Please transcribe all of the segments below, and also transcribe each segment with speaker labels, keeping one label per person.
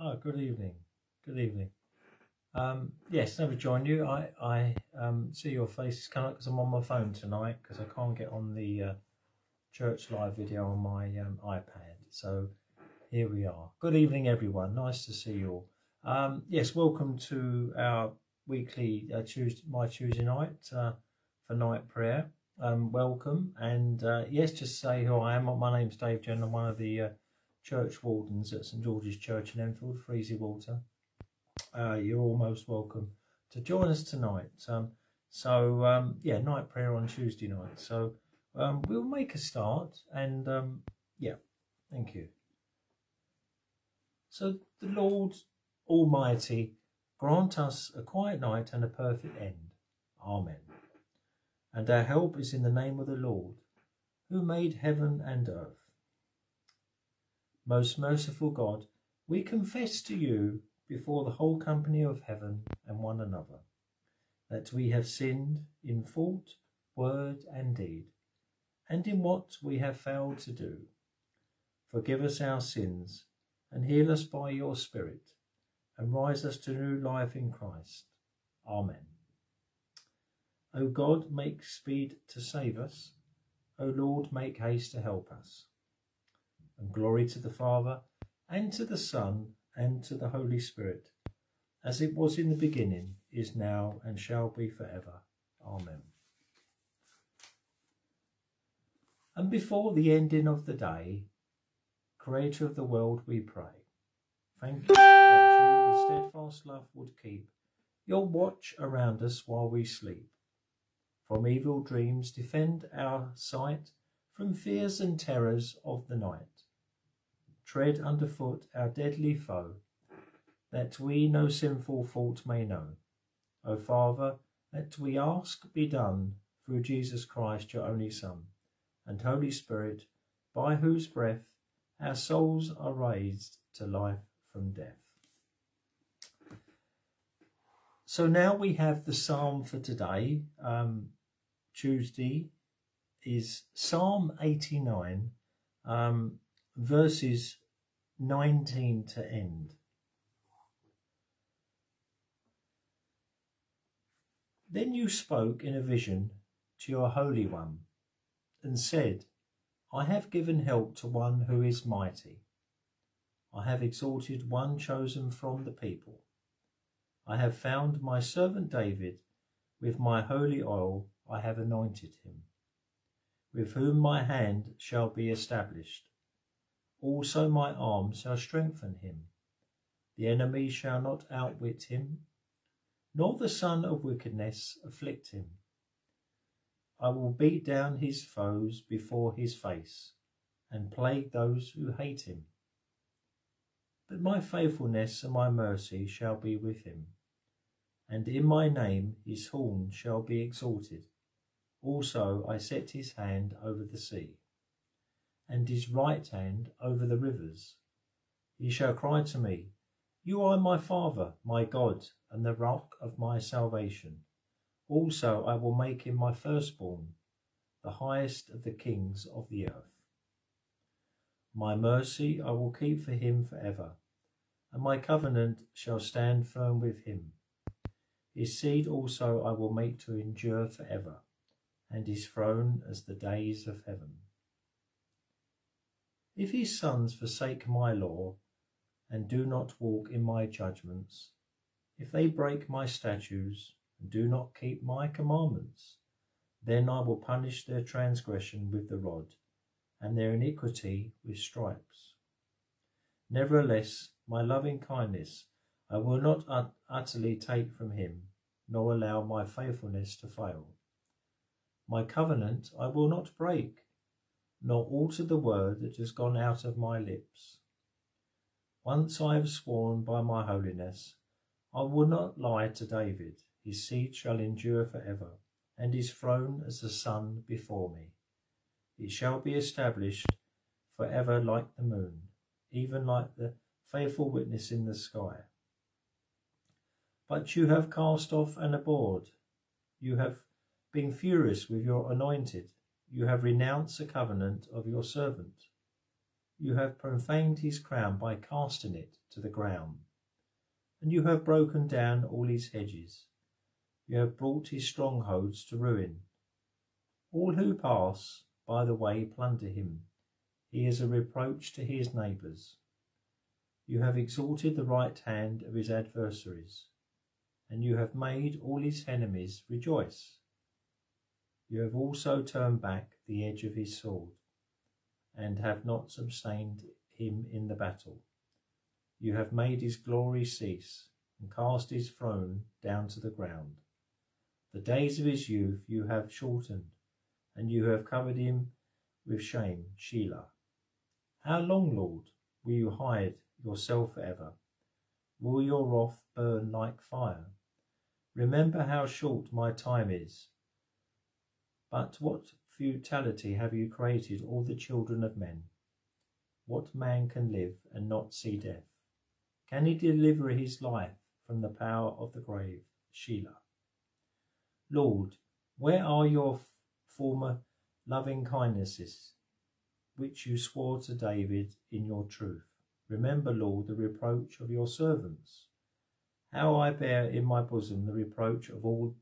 Speaker 1: Oh, good evening. Good evening. Um, yes, never join you. I I um, see your faces come up because I'm on my phone tonight because I can't get on the uh, church live video on my um, iPad. So here we are. Good evening, everyone. Nice to see you all. Um, yes, welcome to our weekly uh, Tuesday, my Tuesday night uh, for night prayer. Um, welcome, and uh, yes, just say who I am. My name's Dave Jenner. I'm one of the uh, church wardens at St George's Church in Enfield, Freezywater. Uh, you're all most welcome to join us tonight. Um, so um, yeah, night prayer on Tuesday night. So um, we'll make a start, and um, yeah, thank you. So the Lord Almighty grant us a quiet night and a perfect end. Amen and our help is in the name of the Lord, who made heaven and earth. Most merciful God, we confess to you before the whole company of heaven and one another, that we have sinned in thought, word, and deed, and in what we have failed to do. Forgive us our sins, and heal us by your Spirit, and rise us to new life in Christ. Amen. O God, make speed to save us. O Lord, make haste to help us. And glory to the Father, and to the Son, and to the Holy Spirit, as it was in the beginning, is now, and shall be forever. Amen. And before the ending of the day, Creator of the world, we pray. Thank you that you with steadfast love would keep your watch around us while we sleep from evil dreams, defend our sight from fears and terrors of the night. Tread underfoot our deadly foe, that we no sinful fault may know. O Father, that we ask be done through Jesus Christ, your only Son, and Holy Spirit, by whose breath our souls are raised to life from death. So now we have the psalm for today. Um, Tuesday is Psalm 89, um, verses 19 to end. Then you spoke in a vision to your Holy One and said, I have given help to one who is mighty. I have exalted one chosen from the people. I have found my servant David with my holy oil I have anointed him, with whom my hand shall be established. Also my arm shall strengthen him. The enemy shall not outwit him, nor the son of wickedness afflict him. I will beat down his foes before his face, and plague those who hate him. But my faithfulness and my mercy shall be with him, and in my name his horn shall be exalted. Also I set his hand over the sea, and his right hand over the rivers. He shall cry to me, You are my Father, my God, and the rock of my salvation. Also I will make him my firstborn, the highest of the kings of the earth. My mercy I will keep for him forever, and my covenant shall stand firm with him. His seed also I will make to endure for ever, and his throne as the days of heaven. If his sons forsake my law, and do not walk in my judgments, if they break my statutes, and do not keep my commandments, then I will punish their transgression with the rod, and their iniquity with stripes. Nevertheless, my loving kindness I will not ut utterly take from him, nor allow my faithfulness to fail. My covenant I will not break, nor alter the word that has gone out of my lips. Once I have sworn by my holiness, I will not lie to David. His seed shall endure for ever, and his throne as the sun before me. It shall be established for ever like the moon, even like the faithful witness in the sky. But you have cast off and abhorred. You have been furious with your anointed, you have renounced the covenant of your servant. You have profaned his crown by casting it to the ground, and you have broken down all his hedges. You have brought his strongholds to ruin. All who pass by the way plunder him. He is a reproach to his neighbours. You have exalted the right hand of his adversaries, and you have made all his enemies rejoice. You have also turned back the edge of his sword, and have not sustained him in the battle. You have made his glory cease, and cast his throne down to the ground. The days of his youth you have shortened, and you have covered him with shame, Shelah. How long, Lord, will you hide yourself forever? Will your wrath burn like fire? Remember how short my time is. But what futility have you created all the children of men? What man can live and not see death? Can he deliver his life from the power of the grave? Shelah. Lord, where are your former loving kindnesses, which you swore to David in your truth? Remember, Lord, the reproach of your servants. How I bear in my bosom the reproach of all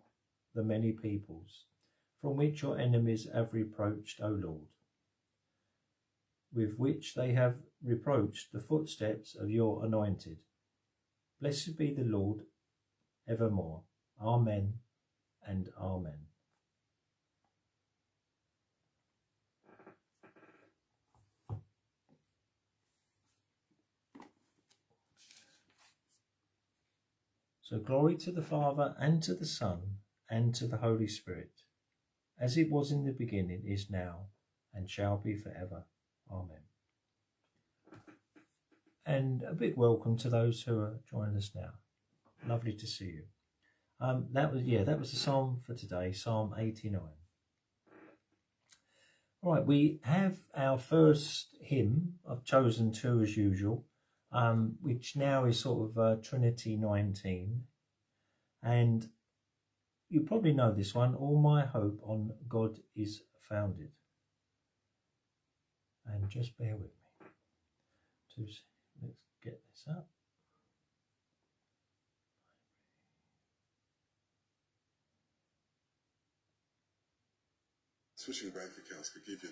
Speaker 1: the many peoples, from which your enemies have reproached, O Lord, with which they have reproached the footsteps of your anointed. Blessed be the Lord evermore. Amen and Amen. So glory to the Father and to the Son and to the Holy Spirit, as it was in the beginning, is now, and shall be forever. Amen. And a big welcome to those who are joining us now. Lovely to see you. Um, that was yeah, that was the psalm for today, Psalm 89. All right, we have our first hymn. I've chosen two as usual, um, which now is sort of uh, Trinity 19, and you probably know this one. All my hope on God is founded. And just bear with me. Let's get this up.
Speaker 2: switching bank accounts could give you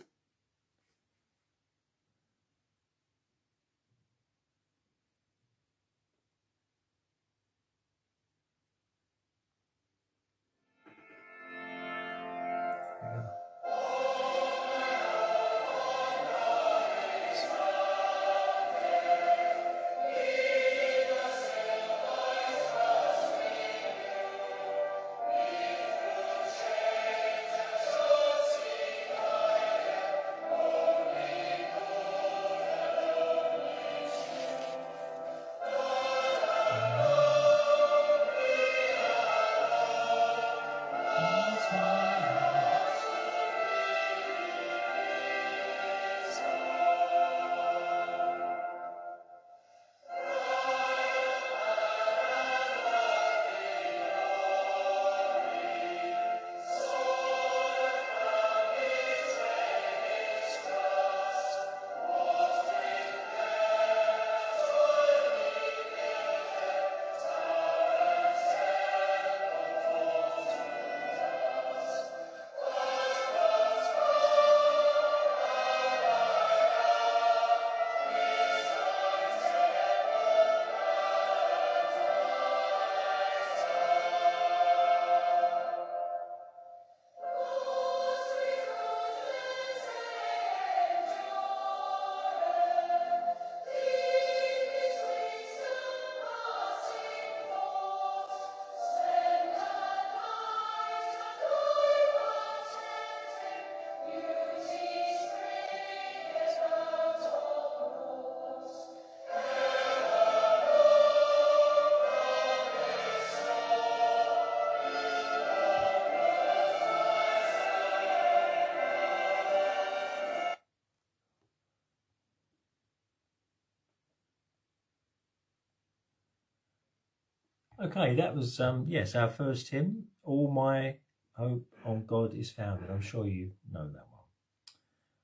Speaker 1: Okay, that was, um, yes, our first hymn, All My Hope on God is Founded. I'm sure you know that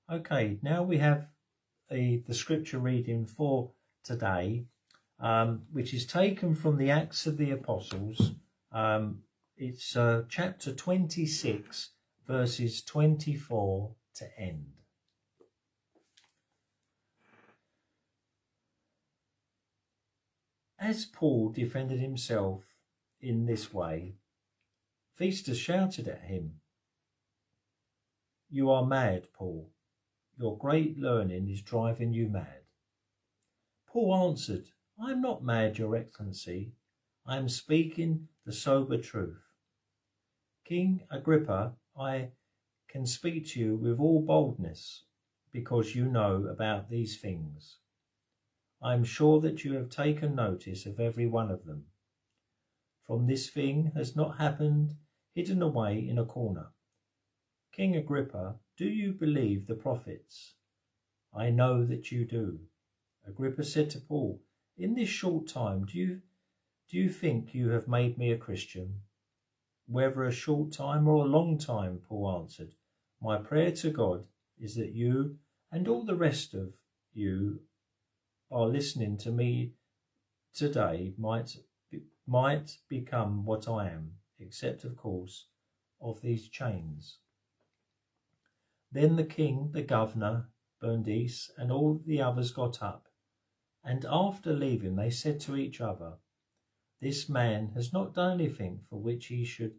Speaker 1: one. Okay, now we have the, the scripture reading for today, um, which is taken from the Acts of the Apostles. Um, it's uh, chapter 26, verses 24 to end. As Paul defended himself in this way, Festus shouted at him, You are mad, Paul. Your great learning is driving you mad. Paul answered, I am not mad, Your Excellency. I am speaking the sober truth. King Agrippa, I can speak to you with all boldness because you know about these things. I am sure that you have taken notice of every one of them. From this thing has not happened hidden away in a corner. King Agrippa, do you believe the prophets? I know that you do. Agrippa said to Paul, In this short time, do you, do you think you have made me a Christian? Whether a short time or a long time, Paul answered, my prayer to God is that you and all the rest of you are listening to me today might might become what I am, except of course of these chains. Then the king, the governor, Bernice, and all the others got up, and after leaving they said to each other, This man has not done anything for which he should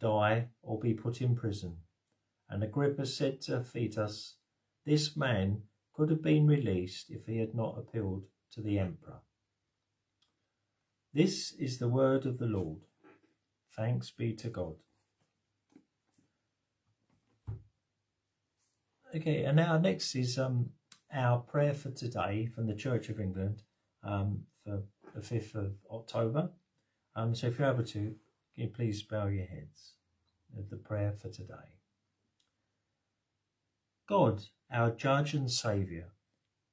Speaker 1: die or be put in prison. And Agrippa said to Festus, This man could have been released if he had not appealed to the emperor. This is the word of the Lord. Thanks be to God. Okay, and now next is um, our prayer for today from the Church of England um, for the 5th of October. Um, so if you're able to, can you please bow your heads at the prayer for today. God, our Judge and Saviour,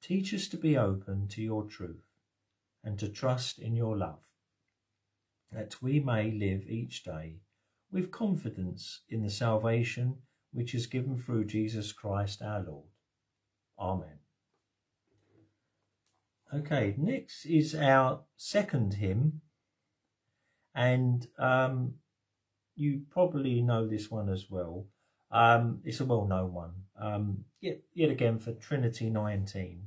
Speaker 1: teach us to be open to your truth and to trust in your love, that we may live each day with confidence in the salvation which is given through Jesus Christ our Lord. Amen. Okay, next is our second hymn, and um, you probably know this one as well. Um, it's a well-known one. Um, yet, yet again for Trinity 19.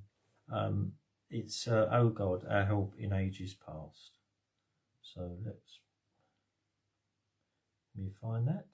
Speaker 1: Um, it's uh, Oh God, our help in ages past. So let's let me find that.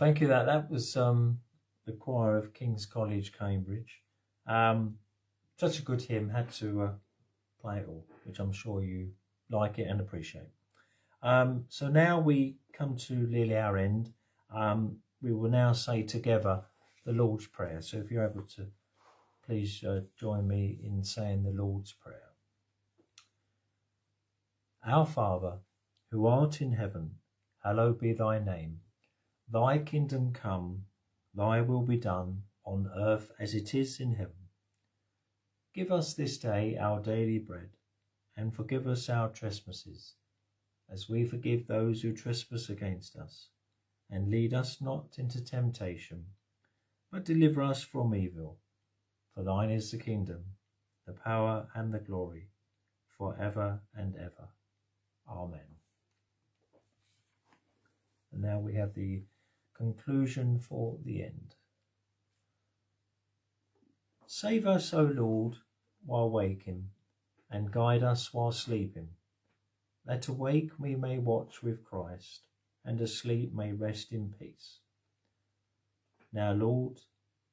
Speaker 1: Thank you. That that was um, the choir of King's College, Cambridge. Um, such a good hymn. Had to uh, play it all, which I'm sure you like it and appreciate. Um, so now we come to nearly our end. Um, we will now say together the Lord's Prayer. So if you're able to please uh, join me in saying the Lord's Prayer. Our Father, who art in heaven, hallowed be thy name. Thy kingdom come, thy will be done, on earth as it is in heaven. Give us this day our daily bread, and forgive us our trespasses, as we forgive those who trespass against us. And lead us not into temptation, but deliver us from evil. For thine is the kingdom, the power, and the glory, for ever and ever. Amen. And now we have the conclusion for the end. Save us, O Lord, while waking, and guide us while sleeping, that awake we may watch with Christ, and asleep may rest in peace. Now, Lord,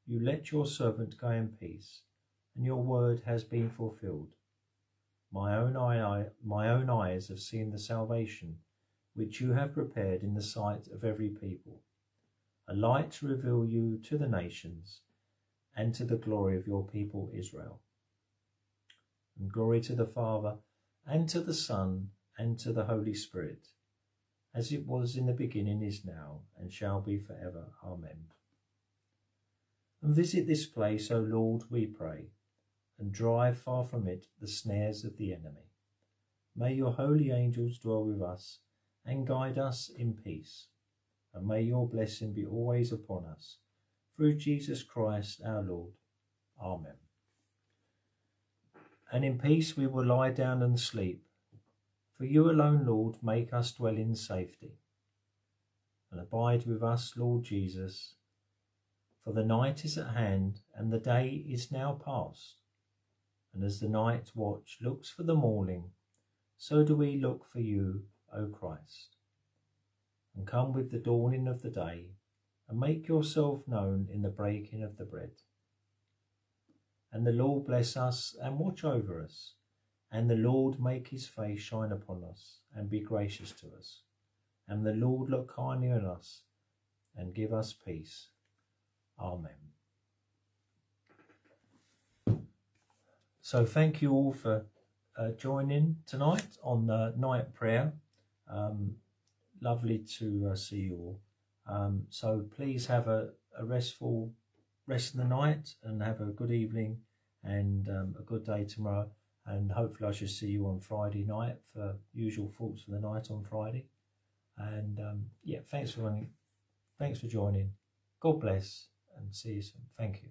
Speaker 1: you let your servant go in peace, and your word has been fulfilled. My own, eye, my own eyes have seen the salvation which you have prepared in the sight of every people, a light to reveal you to the nations and to the glory of your people Israel. And glory to the Father, and to the Son, and to the Holy Spirit, as it was in the beginning, is now, and shall be for ever. Amen. And visit this place, O Lord, we pray and drive far from it the snares of the enemy. May your holy angels dwell with us and guide us in peace. And may your blessing be always upon us. Through Jesus Christ our Lord. Amen. And in peace we will lie down and sleep. For you alone, Lord, make us dwell in safety. And abide with us, Lord Jesus. For the night is at hand, and the day is now past. And as the night watch looks for the morning, so do we look for you, O Christ. And come with the dawning of the day, and make yourself known in the breaking of the bread. And the Lord bless us and watch over us, and the Lord make his face shine upon us and be gracious to us. And the Lord look kindly on us and give us peace. Amen. So thank you all for uh, joining tonight on the night prayer. Um, lovely to uh, see you all. Um, so please have a, a, restful rest of the night and have a good evening and um, a good day tomorrow. And hopefully I shall see you on Friday night for usual thoughts for the night on Friday. And um, yeah, thanks for running. Thanks for joining. God bless and see you soon. Thank you.